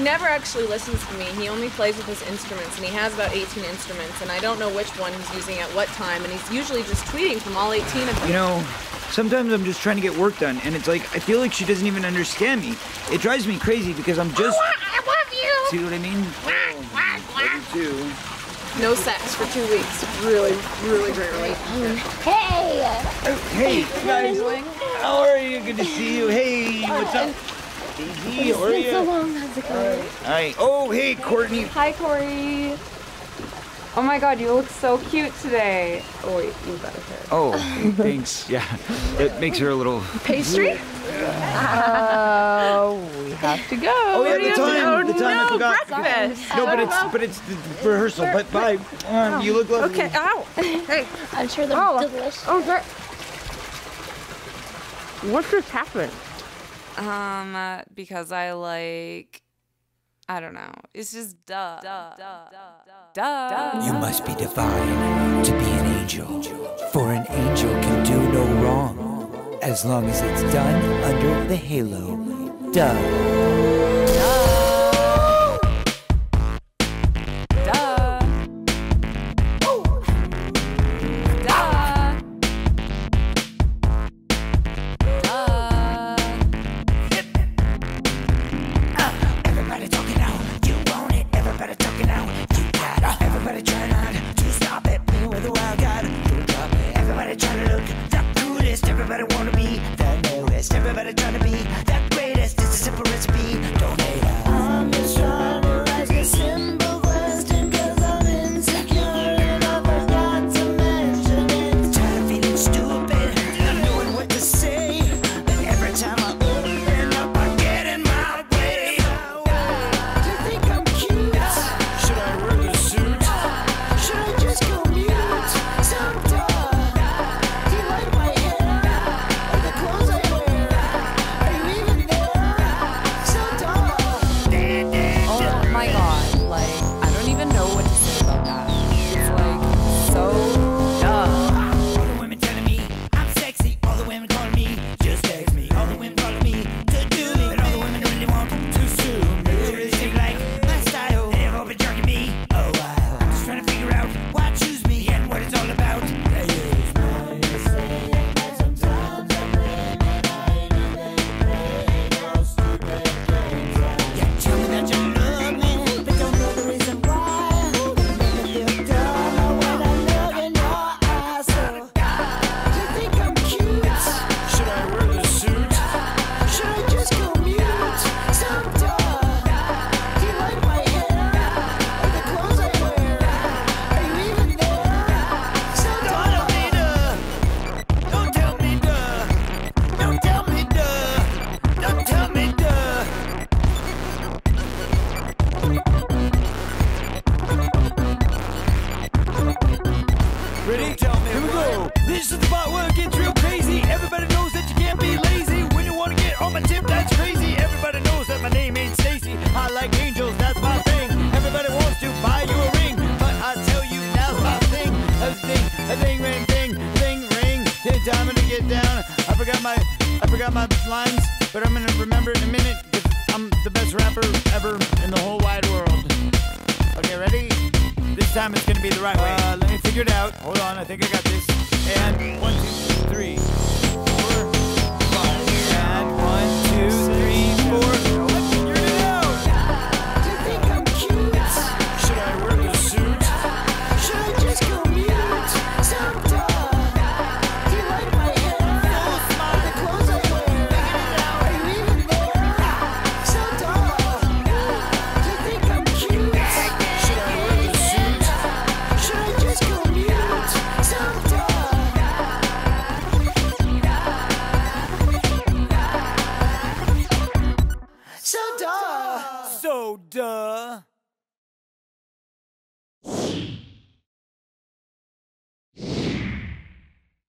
never actually listens to me. He only plays with his instruments, and he has about 18 instruments, and I don't know which one he's using at what time, and he's usually just tweeting from all 18 of them. You know, sometimes I'm just trying to get work done, and it's like I feel like she doesn't even understand me. It drives me crazy because I'm just. I love you. See what I mean? Oh, love you too. No sex for two weeks. Really, really rarely. Hey. Hey, guys. How are you? Good to see you. Hey, what's up? Daisy, how are It's been so long. How's it going? Hi. Oh, hey, Courtney. Hi, Corey. Oh my god, you look so cute today. Oh wait, you better a hair. Oh, thanks. Yeah, it makes her a little. Pastry? Oh, we have to go. Oh yeah, the time. oh, the time. I forgot. breakfast. No, but it's but it's the rehearsal. But bye. Um, you look lovely. Okay, ow. Hey. I'm sure they're Oh. delicious. Oh, that. What just happened? Um, because I like, I don't know. It's just duh, duh, duh, duh, duh. You must be divine to be an angel, for an angel can do no wrong, as long as it's done under the halo. Duh. It. Everybody trying hard to forgot my, I forgot my lines, but I'm gonna remember in a minute. I'm the best rapper ever in the whole wide world. Okay, ready? This time it's gonna be the right way. Uh, let me figure it out. Hold on, I think I got this. And one, two, duh. So duh.